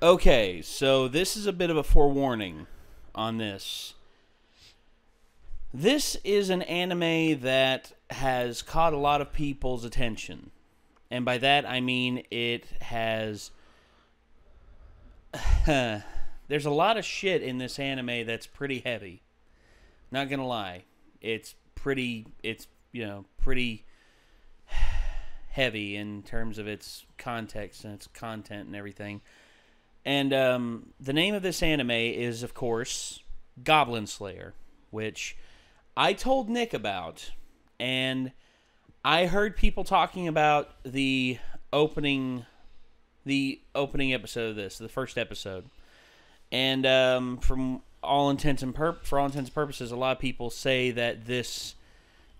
Okay, so this is a bit of a forewarning on this. This is an anime that has caught a lot of people's attention. And by that I mean it has there's a lot of shit in this anime that's pretty heavy. Not to lie. It's pretty it's, you know, pretty heavy in terms of its context and its content and everything. And um, the name of this anime is, of course, Goblin Slayer, which I told Nick about, and I heard people talking about the opening, the opening episode of this, the first episode, and um, from all intents and pur- for all intents and purposes, a lot of people say that this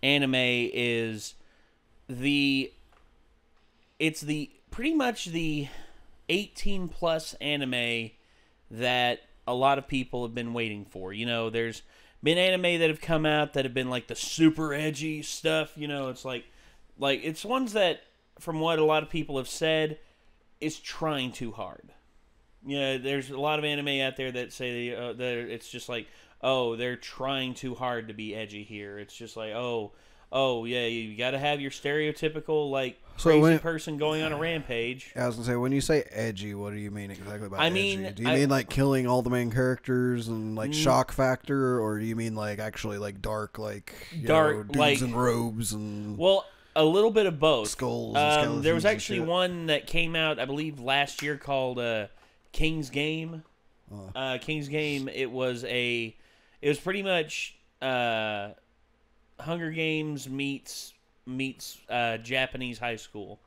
anime is the, it's the pretty much the 18 plus anime that a lot of people have been waiting for. You know, there's been anime that have come out that have been like the super edgy stuff, you know, it's like like it's ones that from what a lot of people have said is trying too hard. You know, there's a lot of anime out there that say uh, that it's just like, "Oh, they're trying too hard to be edgy here." It's just like, "Oh, oh yeah, you got to have your stereotypical like So crazy when person going on a rampage." I was gonna say, when you say edgy, what do you mean exactly by I edgy? mean, do you I- mean like killing all the main characters and like Mm. shock factor, or do you mean like actually like dark, like you Dark, know, dudes like- in robes and Well, a little bit of both. Skulls and Um, there was actually one that came out, I believe, last year called uh, King's Game. Uh, King's Game. It was a. It was pretty much uh, Hunger Games meets meets uh, Japanese high school.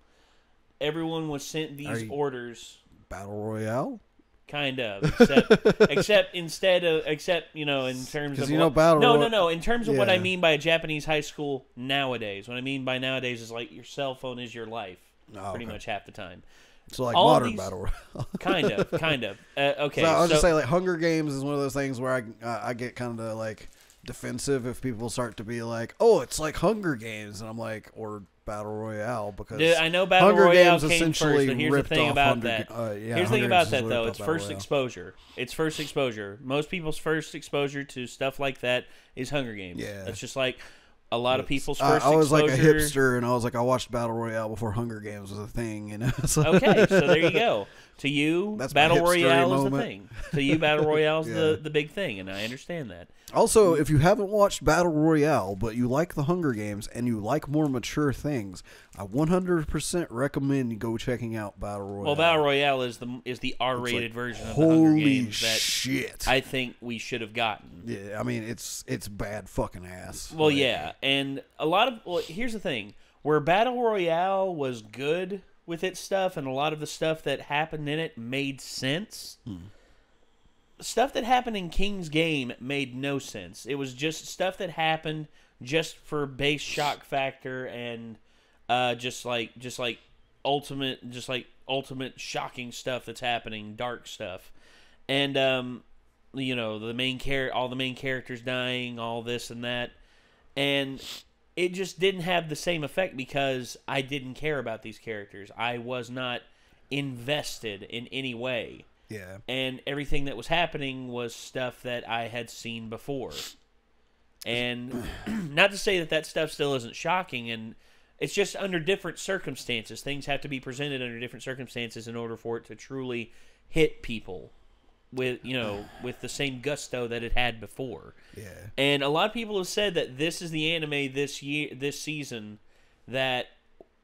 Everyone was sent these you- orders, battle royale? kind of, except, except instead of except you know in terms of you know battle no no no in terms of what I mean by a Japanese high school nowadays. What I mean by nowadays is like your cell phone is your life Oh, pretty okay. much half the time. So like all modern these- battle royale. Kind of, kind of. Uh, okay, so I was so, just saying, like Hunger Games is one of those things where I uh, I get kind of like defensive if people start to be like, oh, it's like Hunger Games, and I'm like, or battle royale because Dude, I know Battle Hunger Royale Games came first, essentially but here's the thing about Hunger that. Uh, yeah, here's the thing about that though. It's first Royale. exposure. It's first exposure. Most people's first exposure to stuff like that is Hunger Games. Yeah. it's just like a lot of people's first I was like a hipster, and I was like, I watched Battle Royale before Hunger Games was a thing, you know. So- okay, so there you go. To you, That's battle royale is the thing. To you, battle royale is Yeah. the, the big thing, and I understand that. Also, if you haven't watched Battle Royale, but you like the Hunger Games and you like more mature things, I 100% recommend you go checking out Battle Royale. Well, battle royale is the is the R-rated like, version of the Hunger Holy Games that shit! I think we should have gotten. yeah, I mean it's it's bad fucking ass. Well, Like, yeah, and a lot of well, here's the thing: where battle royale was good with its stuff, and a lot of the stuff that happened in it made sense. Stuff that happened in King's Game made no sense. It was just stuff that happened just for base shock factor and uh, just like just like ultimate, just like ultimate shocking stuff that's happening, dark stuff, and um, you know the main char- all the main characters dying, all this and that, and it just didn't have the same effect because I didn't care about these characters. I was not invested in any way, yeah. and everything that was happening was stuff that I had seen before. And not to say that that stuff still isn't shocking, and it's just under different circumstances. Things have to be presented under different circumstances in order for it to truly hit people with you know with the same gusto that it had before. Yeah. And a lot of people have said that this is the anime this year, this season, that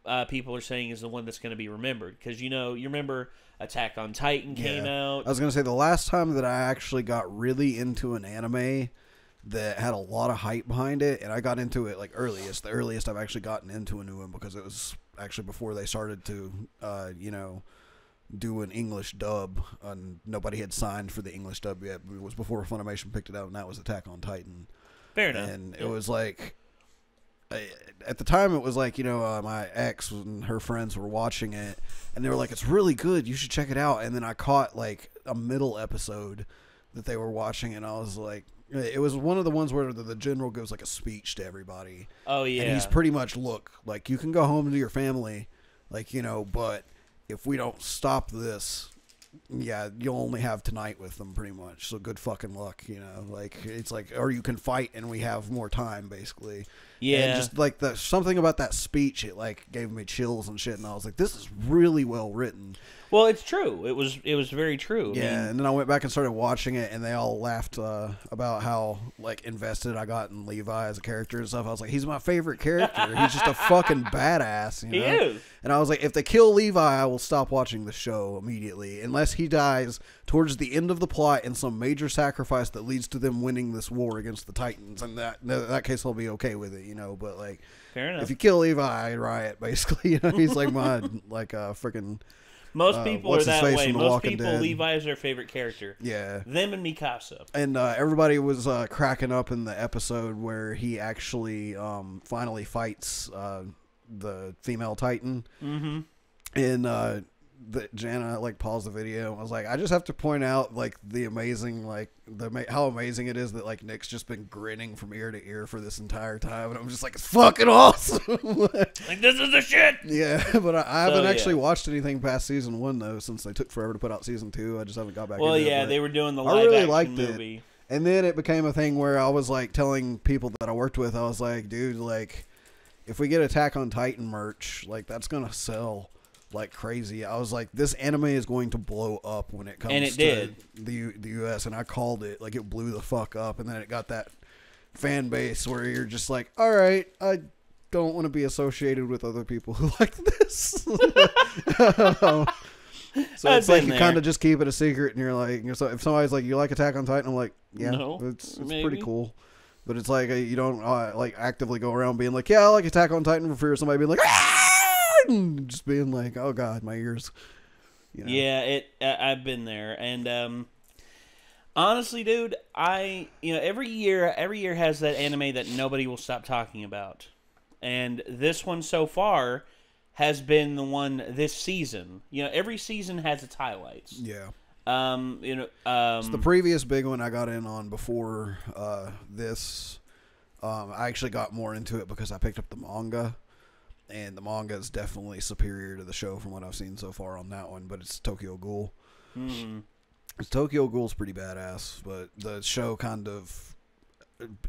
uh, people are saying is the one that's going to be remembered. Because you know, you remember Attack on Titan came Yeah. out. I was gonna say the last time that I actually got really into an anime that had a lot of hype behind it, and I got into it like earliest, the earliest I've actually gotten into a new one because it was actually before they started to, uh, you know, do an English dub, and nobody had signed for the English dub yet. It was before Funimation picked it up, and that was Attack on Titan. Fair enough. and it was like I- at the time it was like you know uh, my ex and her friends were watching it and they were like it's really good you should check it out and then i caught like a middle episode that they were watching and i was like it was one of the ones where the, the general gives like a speech to everybody oh yeah. and he's pretty much look like you can go home to your family like you know but if we don't stop this yeah, you'll only have tonight with them pretty much. So good fucking luck, you know. Like it's like, or you can fight and we have more time, basically. Yeah. And just like the something about that speech, it like gave me chills and shit, and I was like, this is really well written. Well, it's true. It was it was very true. I Yeah, mean, and then I went back and started watching it, and they all laughed uh, about how like invested I got in Levi as a character and stuff. I was like, he's my favorite character. he's just a fucking badass. You He know? is. And I was like, if they kill Levi, I will stop watching the show immediately, unless he dies towards the end of the plot in some major sacrifice that leads to them winning this war against the Titans. And that in that case, I'll be okay with it, you know. But like, fair enough. if you kill Levi, I riot basically. You know, he's like my like a uh, freaking Most uh, people are what's his that face way. from The Most Walking people, Dead? Levi is their favorite character. yeah. Them and Mikasa. and uh, everybody was uh, cracking up in the episode where he actually um, finally fights uh, the female Titan, Mm-hmm. and uh, the Jana like paused the video. and was like, I just have to point out like the amazing like the how amazing it is that like Nick's just been grinning from ear to ear for this entire time, and I'm just like, it's fucking awesome. Like this is the shit. yeah, but I, I haven't yeah. actually watched anything past season one though, since they took forever to put out season two. I just haven't got back. Well, into it, yeah, but- they were doing the live I really action liked it. And then it became a thing where I was like telling people that I worked with, I was like, dude, like, if we get Attack on Titan merch, like, that's going to sell like crazy. I was like, this anime is going to blow up when it comes And it to did. the the US. And I called it, like, it blew the fuck up. And then it got that fan base where you're just like, all right, I don't want to be associated with other people who like this. so I've it's like you kind of just keep it a secret, and you're like, you're so, if somebody's like, you like Attack on Titan, I'm like, yeah, No, it's it's maybe. pretty cool. But it's like uh, you don't uh, like actively go around being like, yeah, I like Attack on Titan for fear of somebody being like, "Ah!" And just being like, oh god, my ears. You know? Yeah, it. I, I've been there, and um, honestly, dude, I you know every year, every year has that anime that nobody will stop talking about, and this one so far has been the one this season. You know, every season has its highlights. yeah. Um, you know, um, The previous big one I got in on before uh, this, um, I actually got more into it because I picked up the manga, and the manga is definitely superior to the show from what I've seen so far on that one. But it's Tokyo Ghoul. hmm, Tokyo Ghoul's pretty badass, but the show kind of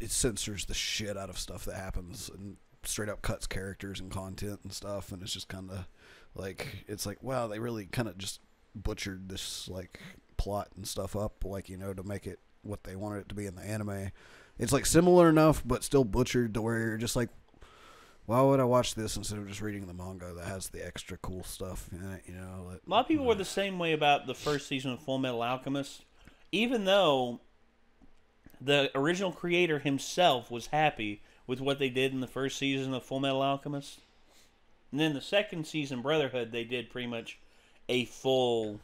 it censors the shit out of stuff that happens and straight up cuts characters and content and stuff, and it's just kind of like it's like wow, they really kind of just butchered this like plot and stuff up, like you know, to make it what they wanted it to be in the anime. It's like similar enough, but still butchered to where you're just like, why would I watch this instead of just reading the manga that has the extra cool stuff in it? You know, like, a lot of people were the same way about the first season of Full Metal Alchemist, even though the original creator himself was happy with what they did in the first season of Full Metal Alchemist. And then the second season, Brotherhood, they did pretty much a full,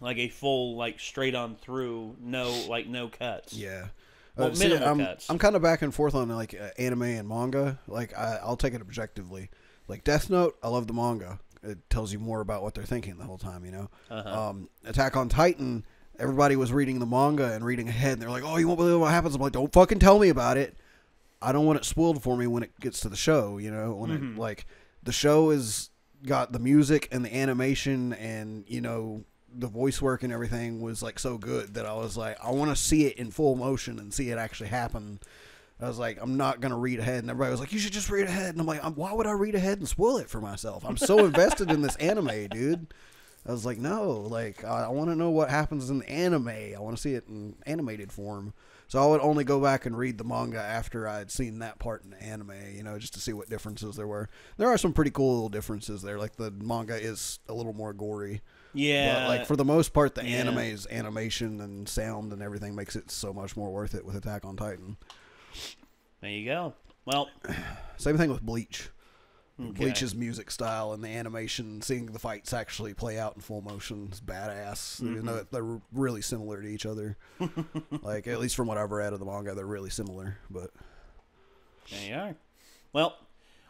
like a full, like straight on through, no, like no cuts. Yeah. Well, Uh, see, I'm, cuts. I'm kind of back and forth on like uh, anime and manga. Like I, I'll take it objectively. Like Death Note, I love the manga. It tells you more about what they're thinking the whole time. You know. Uh-huh. Um, Attack on Titan. Everybody was reading the manga and reading ahead, and they're like, "Oh, you won't believe what happens." I'm like, "Don't fucking tell me about it." I don't want it spoiled for me when it gets to the show. You know, when Mm-hmm. it like the show is got the music and the animation and you know the voice work and everything was like so good that I was like, I want to see it in full motion and see it actually happen. I was like, I'm not gonna read ahead, and everybody was like, you should just read ahead, and I'm like, why would I read ahead and spoil it for myself? I'm so invested in this anime, dude. I was like, no, like I, I want to know what happens in the anime. I want to see it in animated form. So I would only go back and read the manga after I had seen that part in the anime, you know, just to see what differences there were. There are some pretty cool little differences there. Like the manga is a little more gory, yeah, but like for the most part, the yeah. anime's animation and sound and everything makes it so much more worth it with Attack on Titan. there you go. Well, Same thing with Bleach. okay. Bleach's music style and the animation, seeing the fights actually play out in full motion is badass. Mm-hmm. know, they're really similar to each other. like at least from what I've read of the manga, they're really similar. But There you are. Well,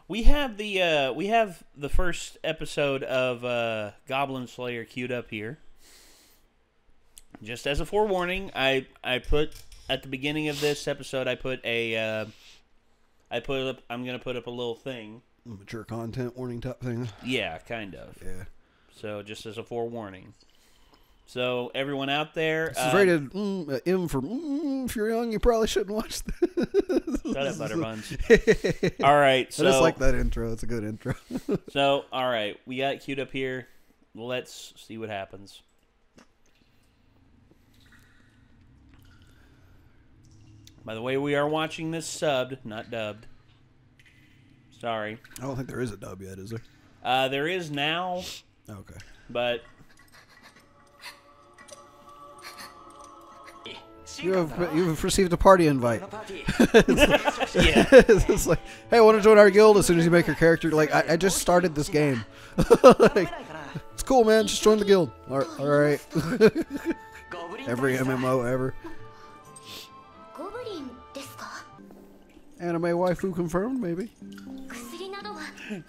we have the uh, we have the first episode of uh, Goblin Slayer queued up here. Just as a forewarning, I I put at the beginning of this episode, I put a uh, I put up I'm gonna put up a little thing. mature content warning type thing. Yeah, kind of. Yeah. So just as a forewarning. So everyone out there, This is uh, rated mm, uh, M for mm, if you're young, you probably shouldn't watch this. shut up, Butterbuns. all right, I so just like that intro. It's a good intro. so all right, we got queued up here. Let's see what happens. By the way, we are watching this subbed, not dubbed. Sorry. I don't think there is a dub yet, is there? Uh, there is now, Okay. but you have you've received a party invite. it's, like, yeah. it's like, hey, want to join our guild? As soon as you make your character, like, I, I just started this game. like, it's cool, man. Just join the guild. All right. Every MMO ever. Anime waifu confirmed, maybe.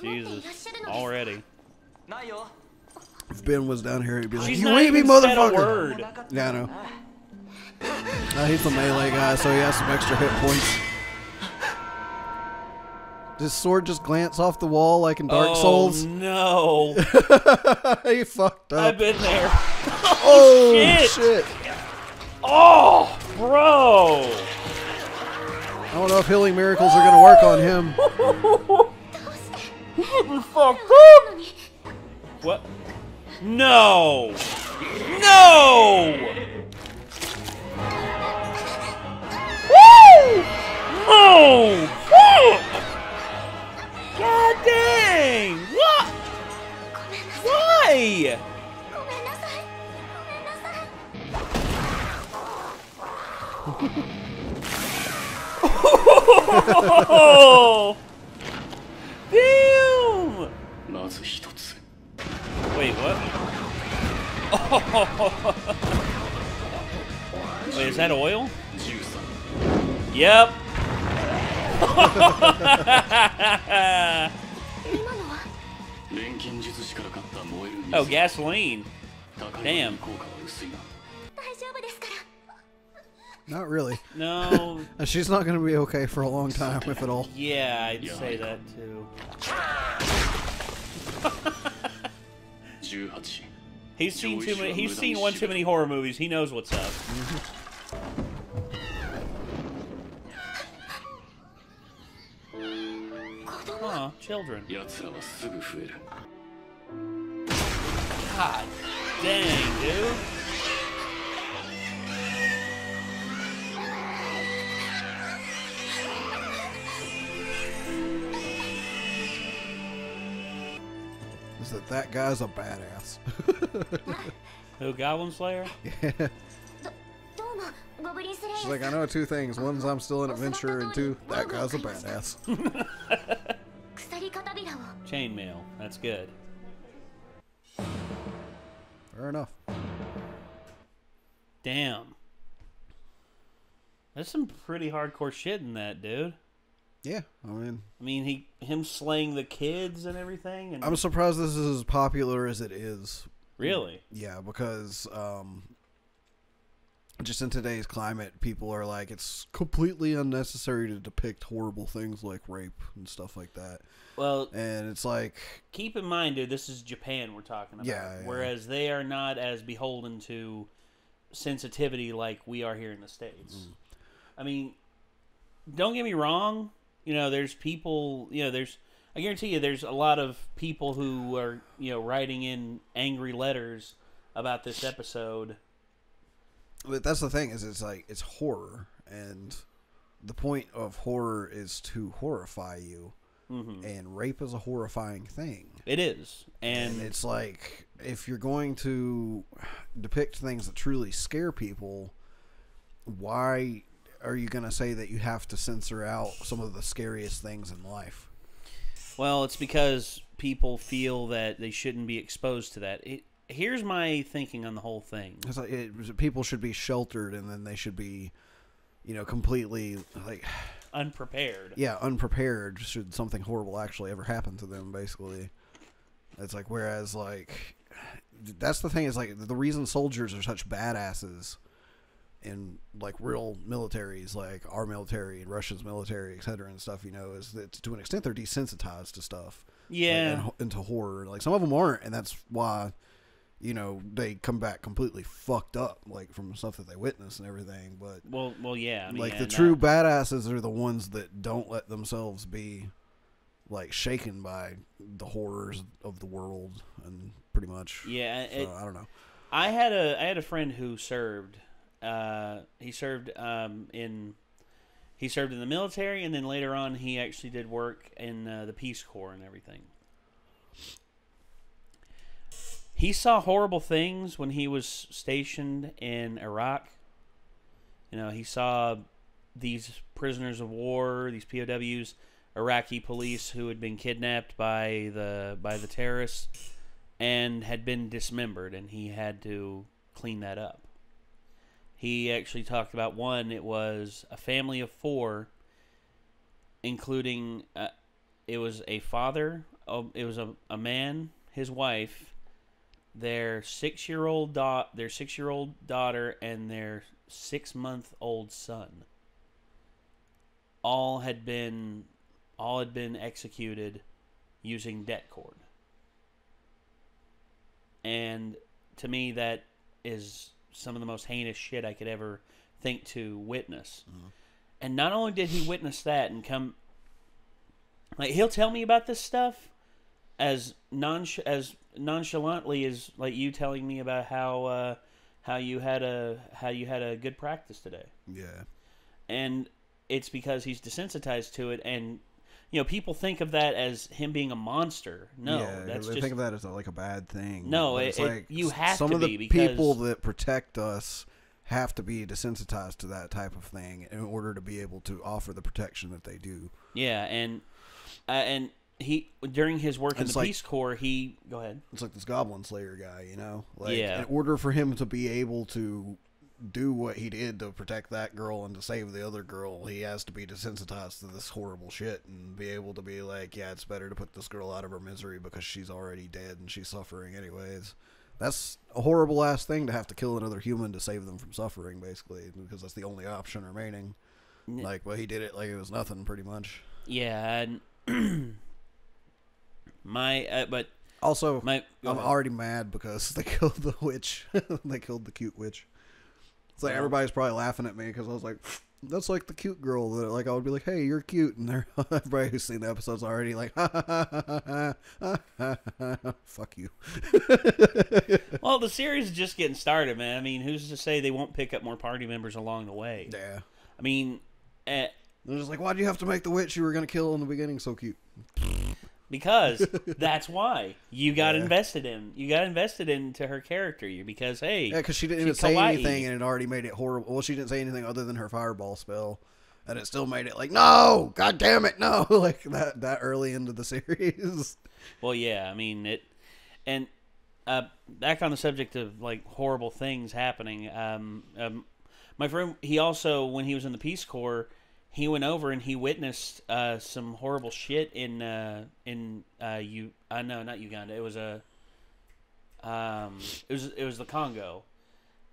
Jesus, already. If Ben was down here, he'd be like, She's "You ain't me, motherfucker!" Yeah. Uh, he's the melee guy, so he has some extra hit points. Does sword just glance off the wall like in Dark oh, Souls? no. he fucked up. I've been there. oh shit. shit! Oh, bro. I don't know if healing miracles are gonna work on him. Fuck up. What? No. No. Oh! God dang! What? Why? oh! Damn! Wait, what? Oh! Wait, is that oil? Yep. oh, gasoline. Damn. Not really. No. she's not going to be okay for a long time, if at all. Yeah, I'd say that too. he's seen too many. He's seen one too many horror movies. He knows what's up. Mm-hmm. children. God dang, dude. Is that that guy's a badass? Who, Goblin Slayer? Yeah. She's like, I know two things. One's I'm still an adventurer, and two, that guy's a badass. Chainmail. That's good. Fair enough. Damn. There's some pretty hardcore shit in that, dude. Yeah, I mean, I mean, he him slaying the kids and everything. And I'm surprised this is as popular as it is. Really? Yeah, because um, just in today's climate, people are like, it's completely unnecessary to depict horrible things like rape and stuff like that. well, And it's like, keep in mind, dude, this is Japan we're talking about. Yeah, yeah. Whereas they are not as beholden to sensitivity like we are here in the states. Mm. I mean, don't get me wrong. You know, there's people. You know, there's. I guarantee you, there's a lot of people who are you know writing in angry letters about this episode. But that's the thing is, it's like it's horror, and the point of horror is to horrify you, hmm and rape is a horrifying thing. It is, And and it's like if you're going to depict things that truly scare people, why are you going to say that you have to censor out some of the scariest things in life? Well, it's because people feel that they shouldn't be exposed to that. It, here's my thinking on the whole thing. It's like it, people should be sheltered, and then they should be, you know, completely like Unprepared. yeah, unprepared should something horrible actually ever happen to them. Basically, it's like whereas like that's the thing is like the reason soldiers are such badasses in like real militaries like our military and Russia's military, et cetera, and stuff. You know, is that to an extent they're desensitized to stuff. like, Yeah. and, into horror. Like some of them aren't, and that's why you know, they come back completely fucked up, like from stuff that they witness and everything. But Well, well, yeah. I mean, like the true uh, badasses are the ones that don't let themselves be like shaken by the horrors of the world and pretty much. yeah. So, It, I don't know. I had a I had a friend who served. Uh, he served um, in he served in the military, and then later on he actually did work in uh, the Peace Corps and everything. He saw horrible things when he was stationed in Iraq. You know, he saw these prisoners of war, these POWs, Iraqi police who had been kidnapped by the by the terrorists and had been dismembered, and he had to clean that up. He actually talked about one. It was a family of four, including uh, it was a father. It was a, a man, his wife, their six year old da- their six year old daughter, and their six month old son. All had been all had been executed using det cord and to me that is some of the most heinous shit I could ever think to witness. Mm-hmm. And not only did he witness that and come like he'll tell me about this stuff as non as nonchalantly as like you telling me about how uh, how you had a how you had a good practice today Yeah. and it's because he's desensitized to it and you know people think of that as him being a monster no yeah, that's they just think of that as a, like a bad thing. No, it- it's it- like you have some to of the because- people that protect us have to be desensitized to that type of thing in order to be able to offer the protection that they do. Yeah, and uh, and he during his work in It's the like- Peace Corps, he go ahead. It's like this Goblin Slayer guy, you know. Like, Yeah. In order for him to be able to do what he did to protect that girl and to save the other girl, he has to be desensitized to this horrible shit and be able to be like, yeah, it's better to put this girl out of her misery because she's already dead and she's suffering anyways. That's a horrible ass thing to have to kill another human to save them from suffering, basically, because that's the only option remaining. Like, well, he did it like it was nothing, pretty much. Yeah, and my uh, but Also, my I'm already mad because they killed the witch. they killed the cute witch. It's like everybody's probably laughing at me because I was like, "That's like the cute girl." That like I would be like, "Hey, you're cute," and they're everybody who's seen the episodes already like, "Ha ha ha ha ha, ha, fuck you." well, the series is just getting started, man. I mean, who's to say they won't pick up more party members along the way? Yeah. I mean, uh, They're just like, "Why'd you have to make the witch you were gonna kill in the beginning so cute?" Because that's why you got Yeah. invested in. You got invested into her character. You because hey, Yeah, because she didn't even say kawaii. anything, and it already made it horrible. Well, she didn't say anything other than her fireball spell, and it still made it like, no, god damn it, no, like that that early into the series. Well, yeah, I mean it, and uh, back on the subject of like horrible things happening. Um, um, my friend, he also when he was in the Peace Corps, he went over and he witnessed uh, some horrible shit in uh, in uh, you. Uh, no, not Uganda. It was a. Um, it was it was the Congo,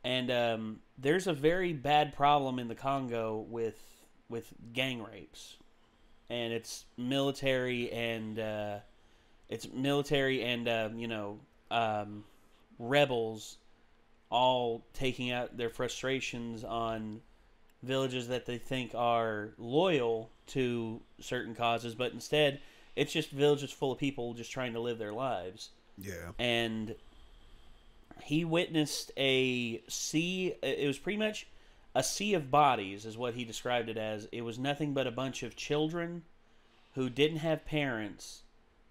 and um, there's a very bad problem in the Congo with with gang rapes, and it's military and. Uh, it's military and um, you know um, rebels all taking out their frustrations on villages that they think are loyal to certain causes, but instead it's just villages full of people just trying to live their lives. Yeah. And he witnessed a sea. It was pretty much a sea of bodies, is what he described it as. It was nothing but a bunch of children who didn't have parents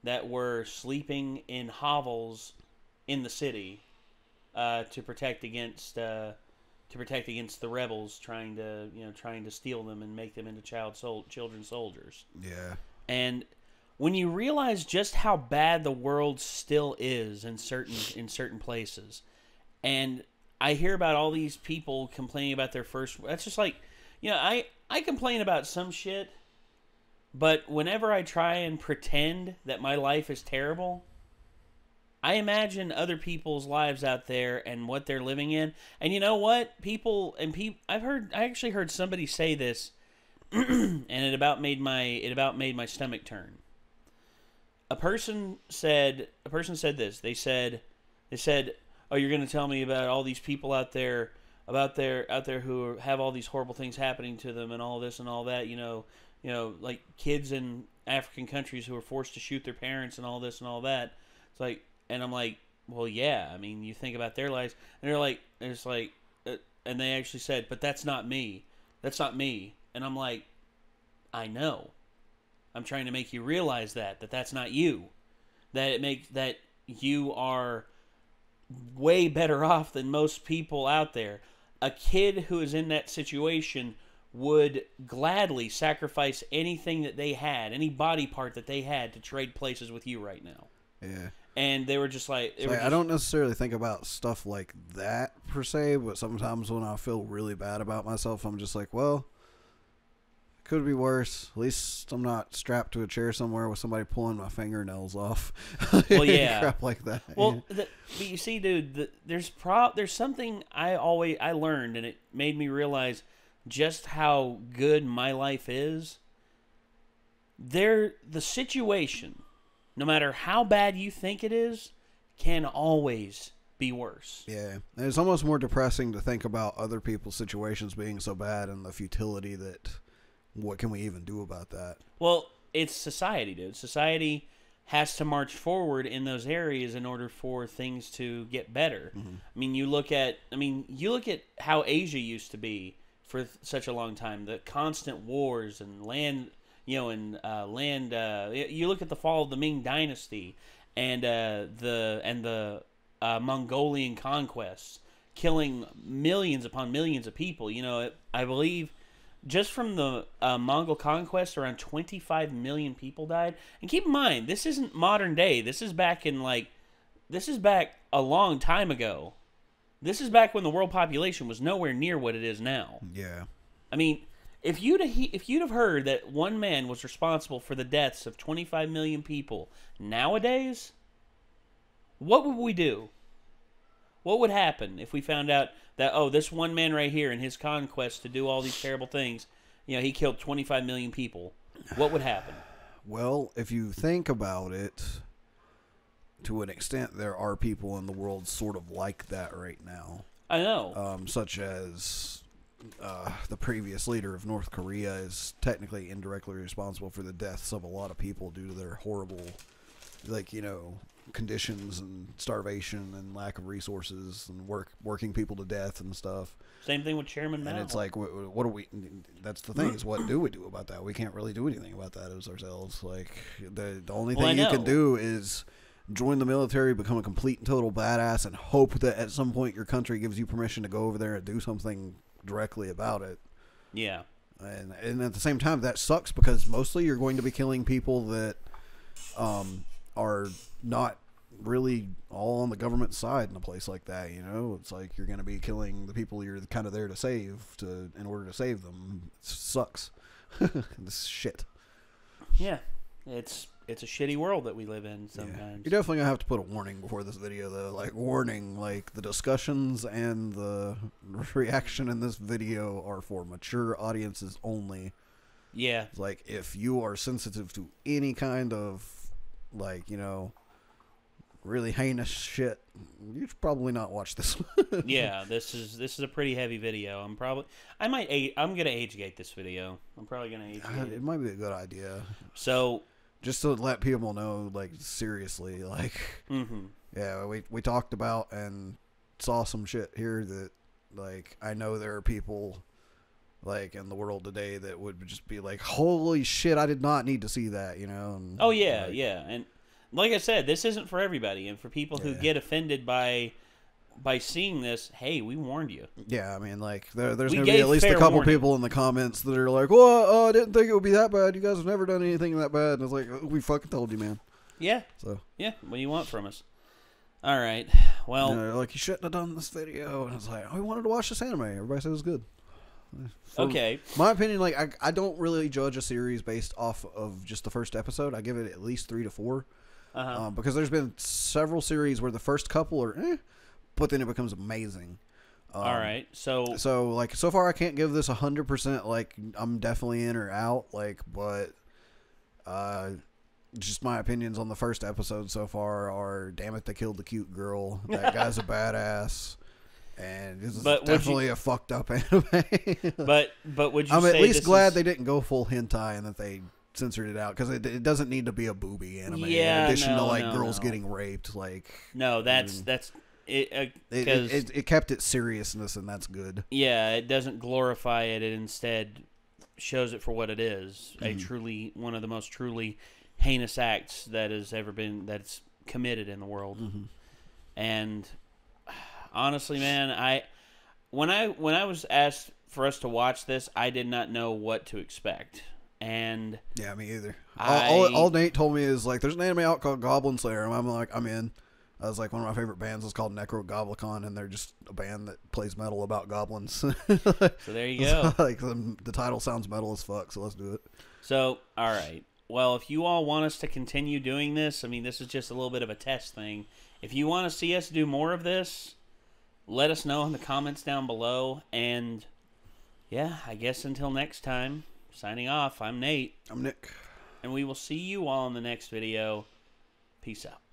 that were sleeping in hovels in the city uh, to protect against uh, to protect against the rebels trying to you know trying to steal them and make them into child sol- children soldiers. Yeah. And when you realize just how bad the world still is in certain in certain places, and I hear about all these people complaining about their first. That's just like, you know, I I complain about some shit, but whenever I try and pretend that my life is terrible, I imagine other people's lives out there and what they're living in. And you know what? People and people I've heard I actually heard somebody say this and it about made my it about made my stomach turn. A person said a person said this. They said they said, oh, you're going to tell me about all these people out there, about there out there who have all these horrible things happening to them and all this and all that. You know, you know, like kids in African countries who are forced to shoot their parents and all this and all that. It's like, and I'm like, well, yeah. I mean, you think about their lives, and they're like, it's like, uh, and they actually said, but that's not me. That's not me. And I'm like, I know. I'm trying to make you realize that that that's not you. That it makes that you are way better off than most people out there. A kid who is in that situation would gladly sacrifice anything that they had, any body part that they had to trade places with you right now. Yeah. And they were just like, were Like, I don't necessarily think about stuff like that per se, but sometimes when I feel really bad about myself, I'm just like, well, it could be worse. At least I'm not strapped to a chair somewhere with somebody pulling my fingernails off. Well, yeah. crap like that. Well, the, but you see, dude, the, there's pro there's something I always I learned, and it made me realize just how good my life is. There, the situation, no matter how bad you think it is, can always be worse. Yeah, and it's almost more depressing to think about other people's situations being so bad and the futility that what can we even do about that? Well, it's society, dude. Society has to march forward in those areas in order for things to get better. Mm-hmm. I mean, you look at I mean, you look at how Asia used to be for such a long time, the constant wars and land, you know, in uh, land uh, you look at the fall of the Ming dynasty and uh, the and the uh, Mongolian conquests killing millions upon millions of people. You know, it, I believe just from the uh, Mongol conquest, around 25 million people died. And keep in mind, this isn't modern day. This is back in like, this is back a long time ago. This is back when the world population was nowhere near what it is now. Yeah. I mean, if you'd have, if you'd have heard that one man was responsible for the deaths of 25 million people nowadays, what would we do? What would happen if we found out that oh, this one man right here in his conquest to do all these terrible things, you know, he killed 25 million people? What would happen? Well, if you think about it, to an extent, there are people in the world sort of like that right now, I know. um, such as uh, the previous leader of North Korea is technically indirectly responsible for the deaths of a lot of people due to their horrible, like you know, conditions and starvation and lack of resources and work working people to death and stuff. Same thing with Chairman Mao. And it's like, what, what do we? That's the thing is, what do we do about that? We can't really do anything about that as ourselves. Like the the only Well, thing you can do is join the military, become a complete and total badass, and hope that at some point your country gives you permission to go over there and do something directly about it. yeah, And and at the same time, that sucks because mostly you're going to be killing people that um, are not really all on the government side in a place like that. You know, it's like you're going to be killing the people you're kind of there to save to in order to save them. It sucks. this shit. yeah. It's it's a shitty world that we live in Yeah. sometimes. You're definitely gonna have to put a warning before this video, though. Like warning, like the discussions and the reaction in this video are for mature audiences only. yeah, like if you are sensitive to any kind of like you know really heinous shit you should probably not watch this yeah. This is this is a pretty heavy video. I'm probably I might age, I'm gonna age gate this video. I'm probably gonna age gate it it. might be a good idea So, just to let people know like seriously like hmm yeah we, we talked about and saw some shit here that like i know there are people like in the world today that would just be like holy shit i did not need to see that you know and, Oh yeah, like, yeah, and like I said, this isn't for everybody, and for people who Yeah. get offended by by seeing this, hey, we warned you. Yeah, I mean, like there, there's gonna be at least a couple warning. people in the comments that are like, "Well, uh, I didn't think it would be that bad. You guys have never done anything that bad." And it's like, we fucking told you, man. Yeah, So, yeah. What do you want from us? All right. Well, you know, like you shouldn't have done this video. And it's like, oh, we wanted to watch this anime. Everybody said it was good. For okay. My opinion, like I, I don't really judge a series based off of just the first episode. I give it at least three to four, Uh-huh. um, because there's been several series where the first couple are, eh, but then it becomes amazing. Um, All right. So, so like so far I can't give this a hundred percent like I'm definitely in or out like but uh just my opinions on the first episode so far are damn it they killed the cute girl that guy's a badass and this is But you- definitely a fucked up anime But but would you i'm at least glad is- they didn't go full hentai and that they censored it out because it, it doesn't need to be a booby anime Yeah, in addition to like no, girls no. getting raped like No, that's that's it it, because it, it, it kept its seriousness and that's good yeah, it doesn't glorify it. It instead shows it for what it is, Mm-hmm. a truly one of the most truly heinous acts that has ever been that's committed in the world. Mm-hmm. And honestly, man, I when I when I was asked for us to watch this, I did not know what to expect. And Yeah, me either. I- all, all, all Nate told me is like, there's an anime out called Goblin Slayer, and I'm like, I'm in. I was like, one of my favorite bands is called Nekrogoblikon, and they're just a band that plays metal about goblins. so there you go. like the, the title sounds metal as fuck, so let's do it. So, all right. Well, if you all want us to continue doing this, I mean, this is just a little bit of a test thing. If you want to see us do more of this, let us know in the comments down below. And yeah, I guess until next time, signing off, I'm Nate, I'm Nick. and we will see you all in the next video. Peace out.「